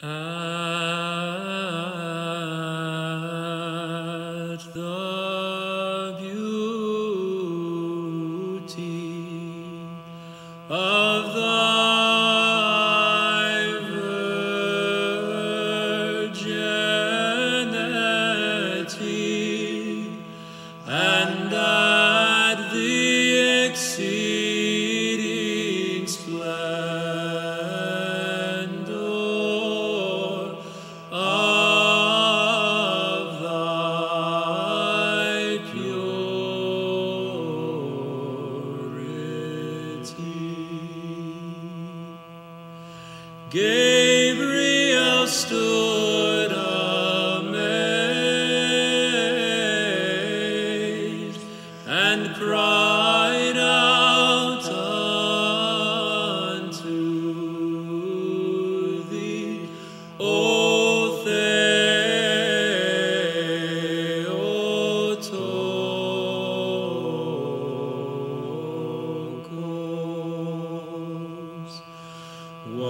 At the beauty of the Gabriel stood amazed and cried.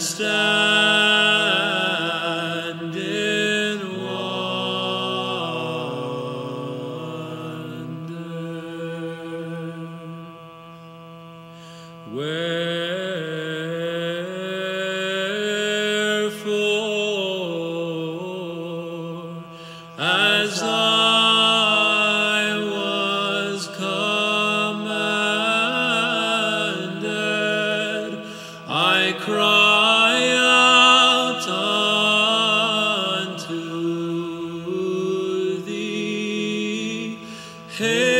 stand in wonder. Wherefore, as I Hey.